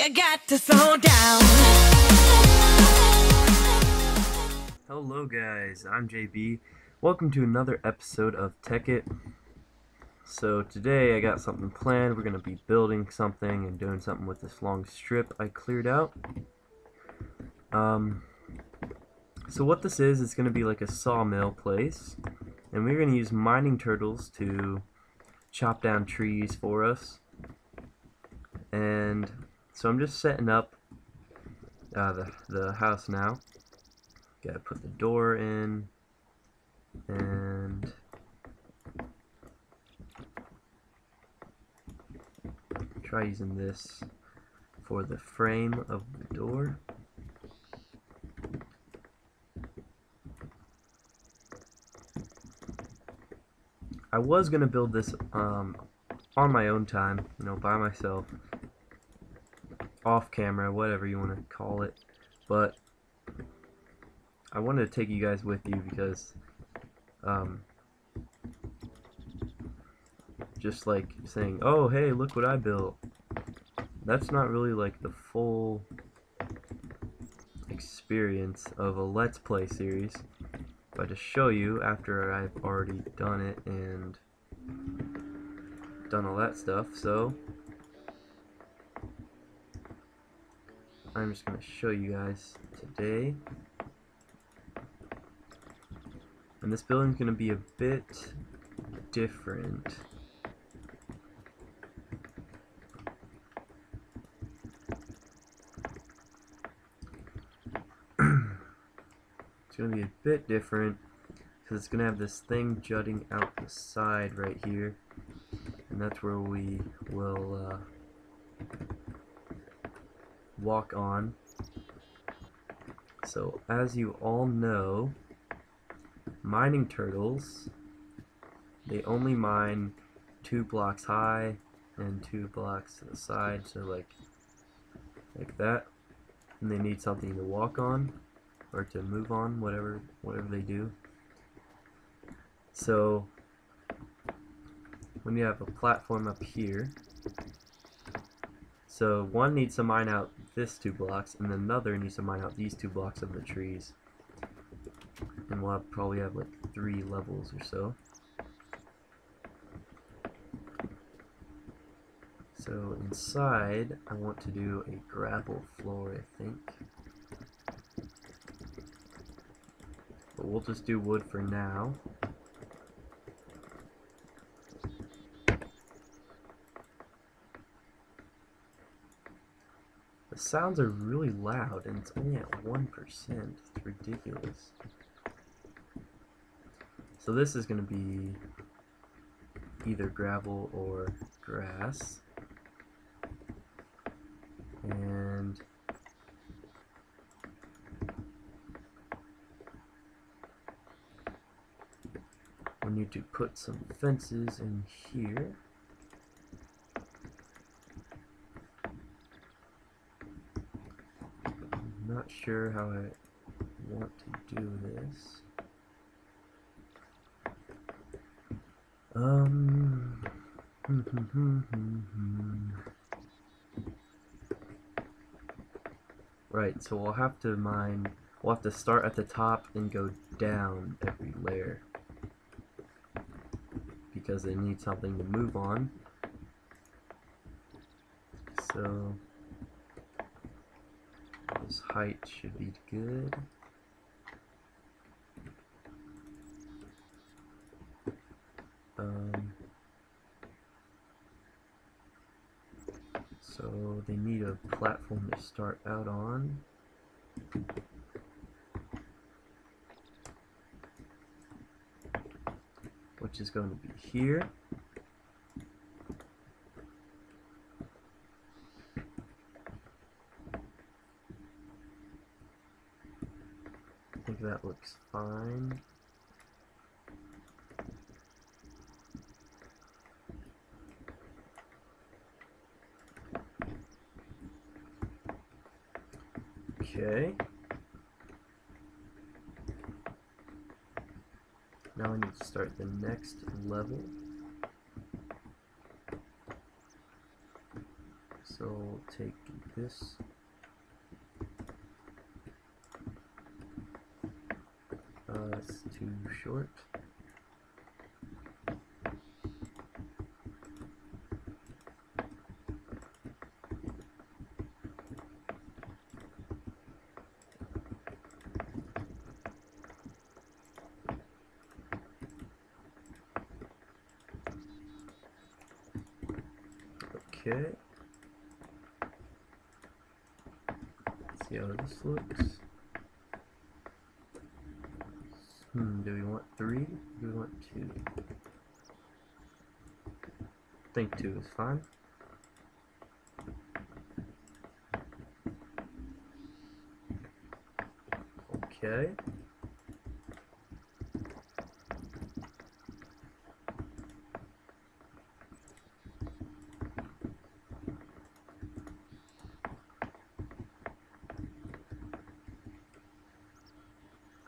You got to slow down. Hello guys, I'm JB. Welcome to another episode of Tekkit. So today I got something planned. We're going to be building something and doing something with this long strip I cleared out. Um, so what this is, it's going to be like a sawmill place. And we're going to use mining turtles to chop down trees for us. And so I'm just setting up uh, the, the house now. Gotta put the door in and try using this for the frame of the door. I was gonna build this um, on my own time, you know, by myself, off camera, whatever you want to call it, but I wanted to take you guys with you because um, just like saying, oh hey, look what I built. That's not really like the full experience of a Let's Play series. But to show you after I've already done it and done all that stuff, so I'm just going to show you guys today. And this building's going to be a bit different. it's going to be a bit different because it's going to have this thing jutting out the side right here. And that's where we will uh, walk on. So as you all know, mining turtles, they only mine two blocks high and two blocks to the side, so like like that. And they need something to walk on or to move on, whatever whatever they do. So when you have a platform up here, so one needs to mine out this two blocks, and another needs to mine out these two blocks of the trees and we'll have, probably have like three levels or so. So inside, I want to do a gravel floor, I think. But we'll just do wood for now. Sounds are really loud, and it's only at 1%. It's ridiculous. So this is going to be either gravel or grass. And we need to put some fences in here. I'm sure how I want to do this. Um. right, so we'll have to mine. We'll have to start at the top and go down every layer because they need something to move on. So this height should be good. Um, so they need a platform to start out on. Which is going to be here. I think that looks fine. Okay. Now I need to start the next level. So take this. Uh, that's too short. Okay. Let's see how this looks. Hmm, do we want three? Do we want two? I think two is fine. Okay.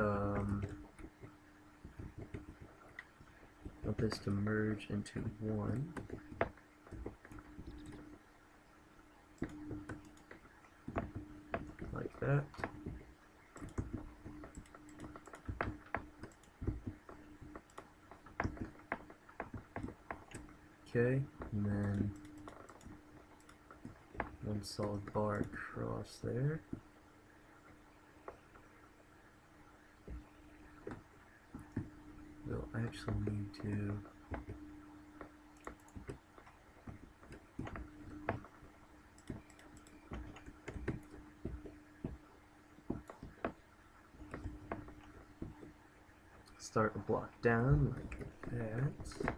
um, want this to merge into one. Like that. Okay, and then one solid bar across there. We'll actually need to start a block down like that.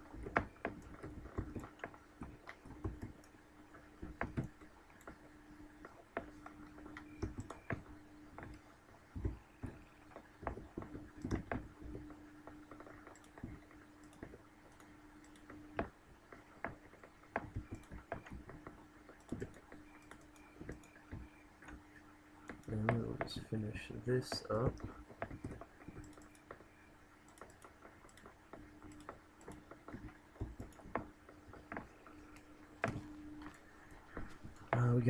And we'll just finish this up.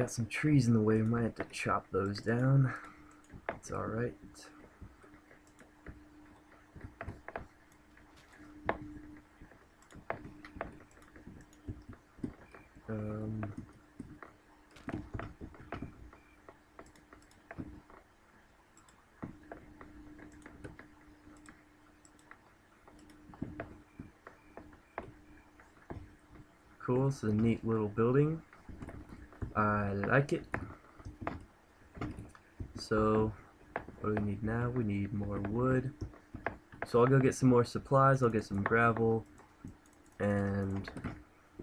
Got some trees in the way, we might have to chop those down. It's alright. Um, cool, it's a neat little building. Like it. So, what do we need now? We need more wood. So I'll go get some more supplies, I'll get some gravel, and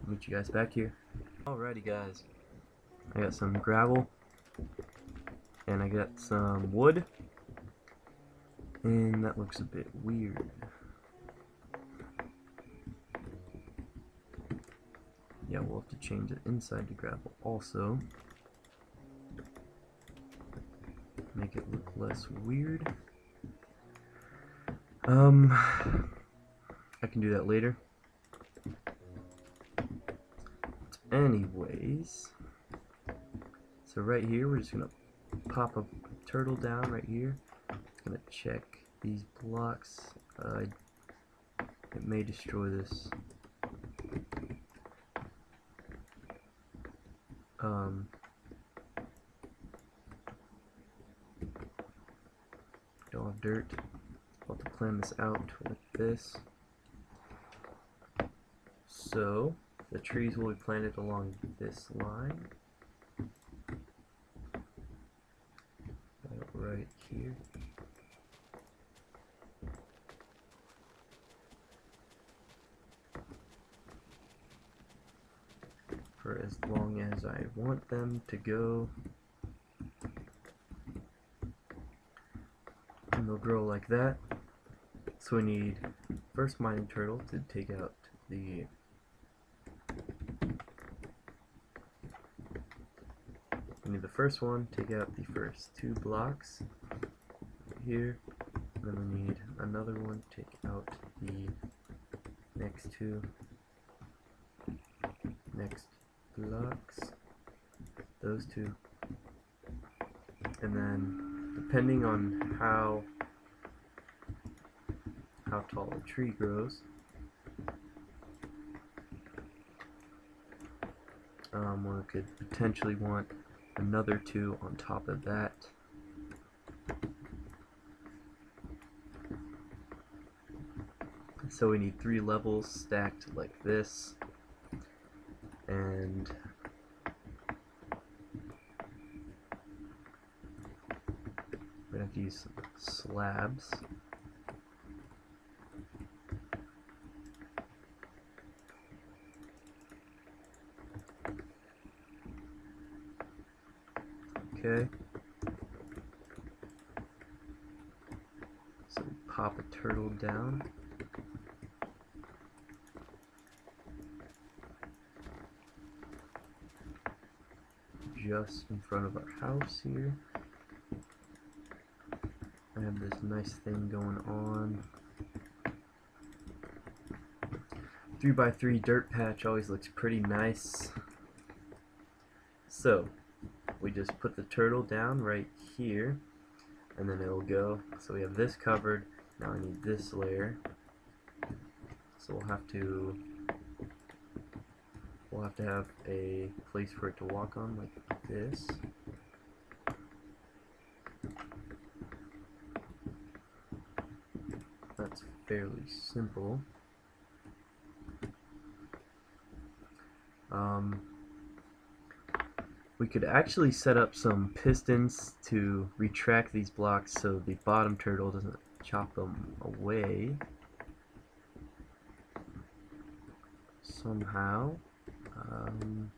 meet you guys back here. Alrighty guys, I got some gravel, and I got some wood, and that looks a bit weird. Yeah, we'll have to change it inside to gravel also. Make it look less weird. Um, I can do that later. Anyways, so right here, we're just gonna pop a turtle down right here. Gonna check these blocks. Uh, it may destroy this. Um, don't have dirt. I'll have to plan this out with this. So, the trees will be planted along this line. About right here. For as long as I want them to go. And they'll grow like that. So we need first mining turtle to take out the we need the first one, take out the first two blocks here. Then we need another one, take out the next two next blocks. those two. And then, depending on how how tall a tree grows, um, one could potentially want another two on top of that. So we need three levels stacked like this. And we're going to have to use slabs. Okay. So we pop a turtle down. Just in front of our house here. I have this nice thing going on. 3x3 dirt patch always looks pretty nice. So, we just put the turtle down right here and then it'll go so we have this covered now I need this layer. So we'll have to we'll have to have a place for it to walk on like this. That's fairly simple. Um, we could actually set up some pistons to retract these blocks so the bottom turtle doesn't chop them away somehow. Um,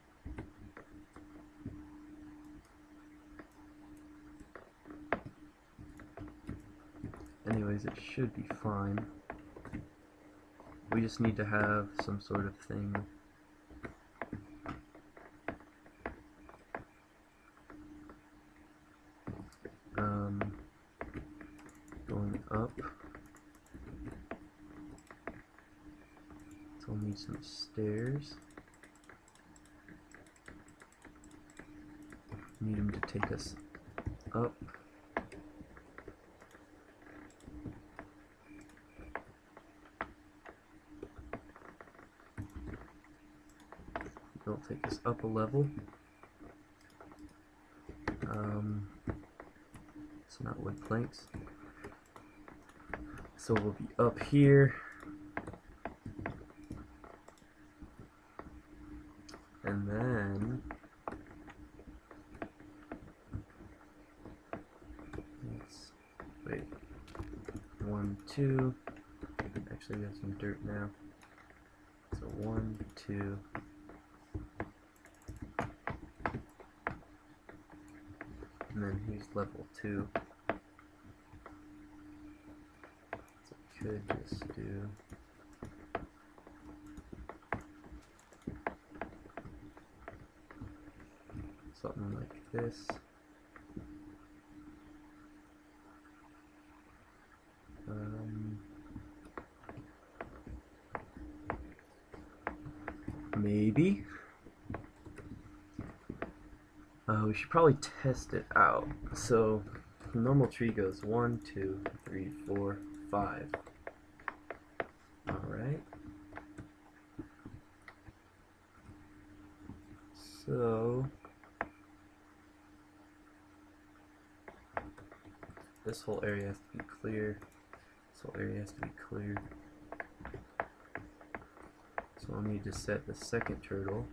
anyways, it should be fine. We just need to have some sort of thing um, going up. So we'll need some stairs. Need them to take us up. They'll take us up a level. Um, it's not wood planks. So we'll be up here. And then let's wait. One, two. Actually we have some dirt now. So one, two. And then here's level two. So we could just do something Um, maybe. Uh, we should probably test it out. So, normal tree goes one, two, three, four, five. Alright. So, this whole area has to be clear. This whole area has to be clear. So I'll need to set the second turtle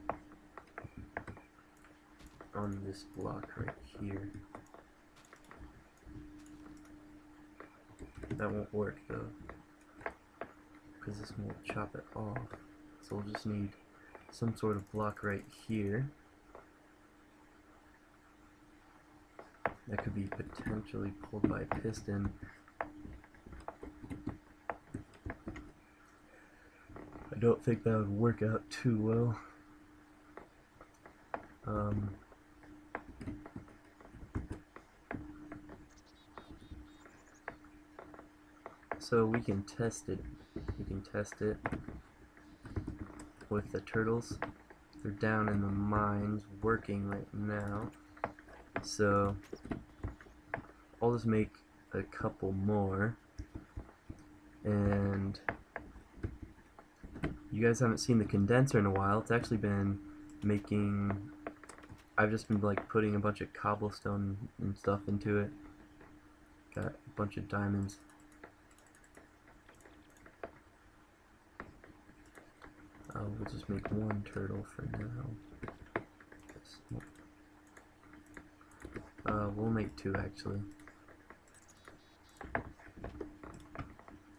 on this block right here. That won't work though, because this won't chop it off. So we'll just need some sort of block right here. That could be potentially pulled by a piston. I don't think that would work out too well. Um, so we can test it. We can test it with the turtles they're down in the mines working right now. So I'll just make a couple more. And you guys haven't seen the condenser in a while. It's actually been making I've just been like putting a bunch of cobblestone and stuff into it. Got a bunch of diamonds. Uh, we'll just make one turtle for now. Uh, we'll make two actually.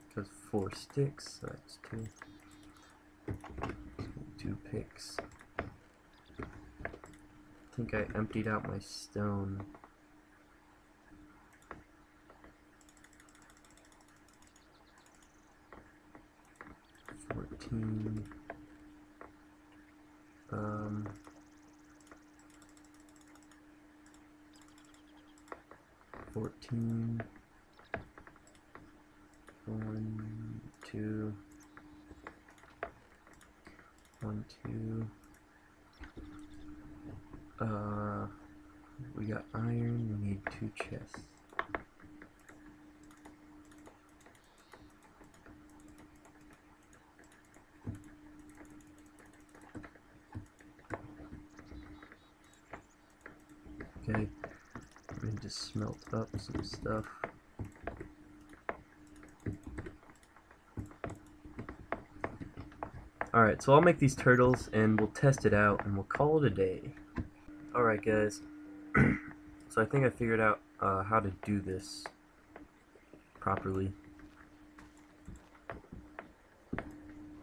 Because four sticks, so that's two. Two picks. I think I emptied out my stone. Fourteen. Um. Fourteen. One, two. One, two. Uh, we got iron, we need two chests. Okay, let me just smelt up some stuff. Alright, so I'll make these turtles and we'll test it out and we'll call it a day. Alright guys, so I think I figured out uh, how to do this properly.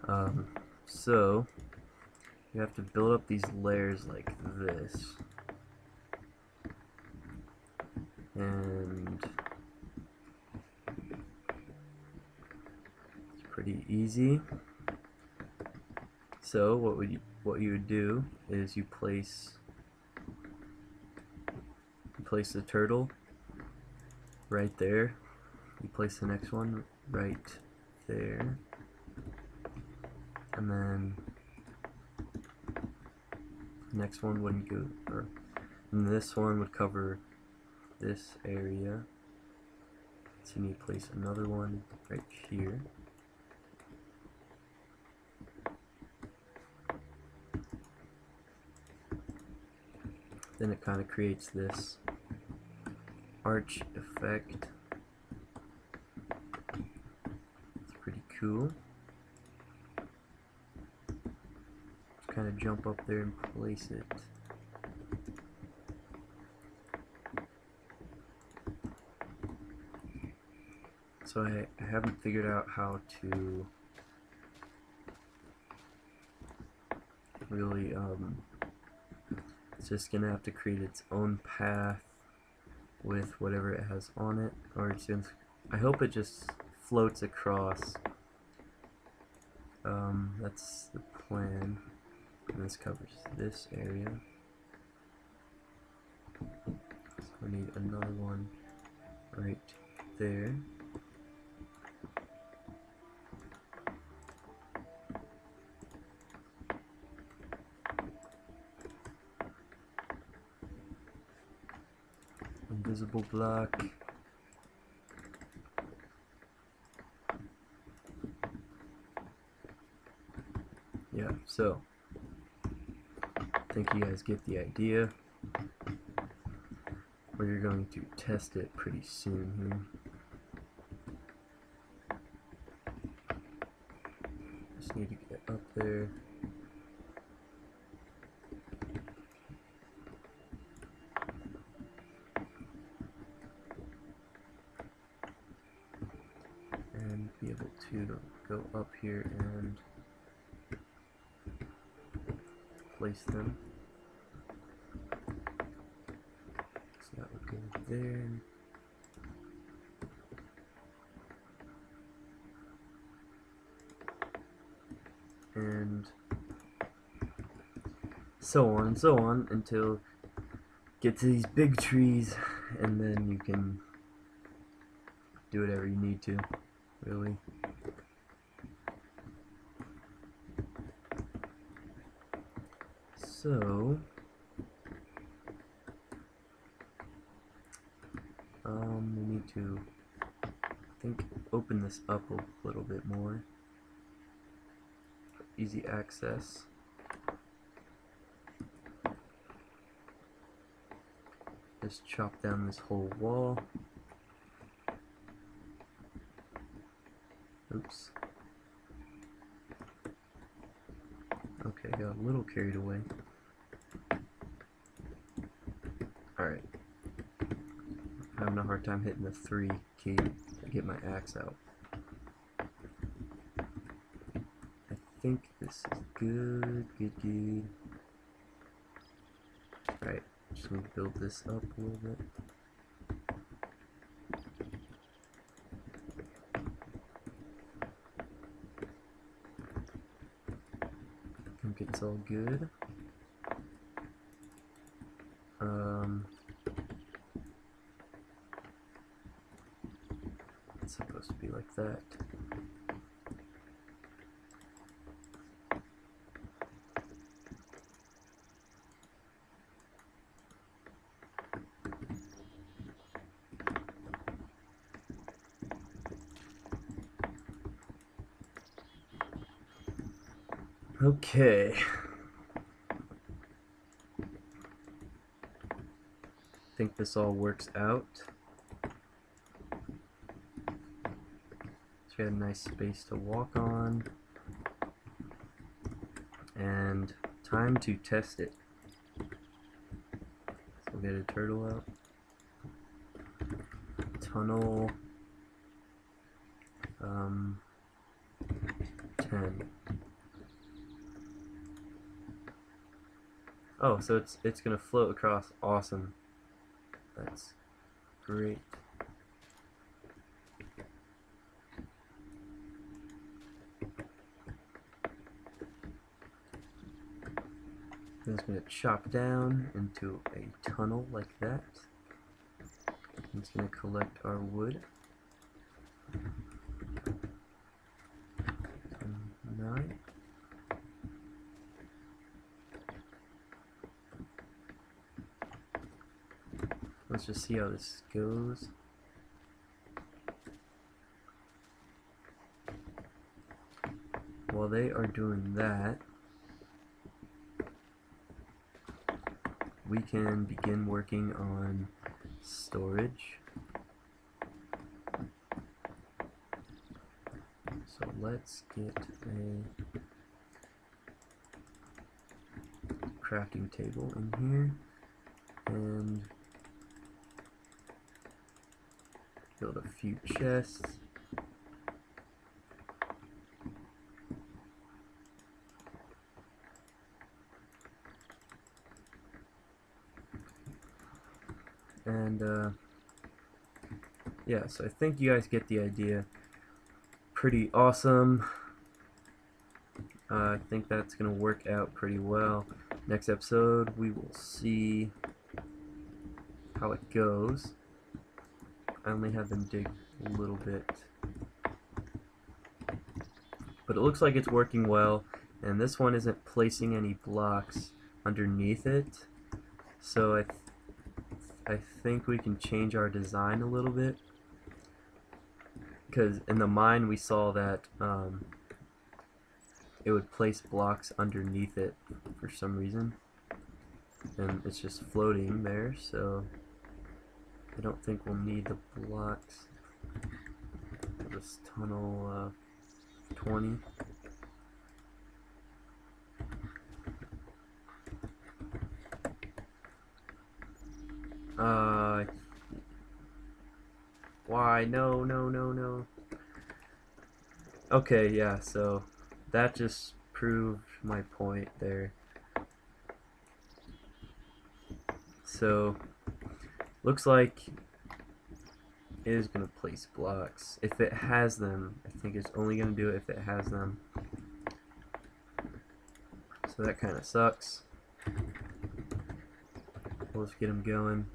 Um, so, you have to build up these layers like this. And it's pretty easy. So what would you, what you would do is you place you place the turtle right there. You place the next one right there. And then the next one wouldn't go or this one would cover this area. So you need to place another one right here. Then it kind of creates this arch effect. It's pretty cool. Just kind of jump up there and place it. So I, I haven't figured out how to really um, just gonna have to create its own path with whatever it has on it or it's gonna, I hope it just floats across. Um, that's the plan. And this covers this area. So we need another one right there invisible block. Yeah, so I think you guys get the idea. We're going to test it pretty soon. Just need to get up there. and be able to go up here and place them. So that would go there. And so on and so on until get to these big trees and then you can do whatever you need to really. So, um, we need to, I think, open this up a little bit more. Easy access. Just chop down this whole wall. Oops. Okay, got a little carried away. Alright. Having a hard time hitting the 3 key to get my axe out. I think this is good, good, good. Alright, just gonna build this up a little bit. think it's all good. Um, it's supposed to be like that. Okay. think this all works out. So we have a nice space to walk on. And time to test it. So we'll get a turtle out. Tunnel. Um, 10. Oh, so it's it's gonna float across. Awesome. That's great. Then it's gonna chop down into a tunnel like that. It's gonna collect our wood. Nine. Let's just see how this goes. While they are doing that, we can begin working on storage. So let's get a crafting table in here and build a few chests. And, uh, yeah, so I think you guys get the idea. Pretty awesome. Uh, I think that's going to work out pretty well. Next episode, we will see how it goes. I only had them dig a little bit. But it looks like it's working well, and this one isn't placing any blocks underneath it. So I, th I think we can change our design a little bit. Because in the mine we saw that um, it would place blocks underneath it for some reason. And it's just floating there, so I don't think we'll need the blocks this tunnel uh, 20. Uh, why? No, no, no, no. Okay, yeah, so that just proved my point there. So, Looks like it is going to place blocks. If it has them, I think it's only going to do it if it has them. So that kind of sucks. Let's get them going.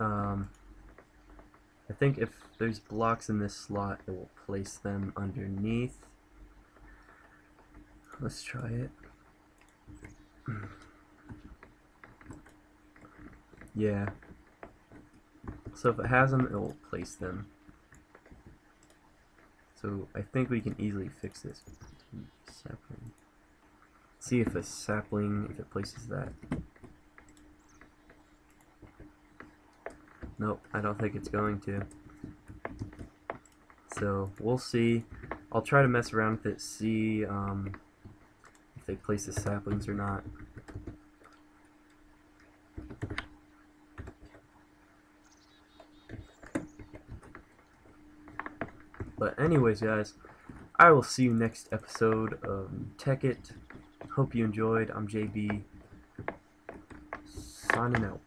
Um, I think if there's blocks in this slot, it will place them underneath. Let's try it. Yeah. So if it has them, it will place them. So I think we can easily fix this. Sapling. See if a sapling, if it places that. Nope, I don't think it's going to. So we'll see. I'll try to mess around with it, see um, if they place the saplings or not. But anyways, guys, I will see you next episode of Tekkit. Hope you enjoyed. I'm JB. Signing out.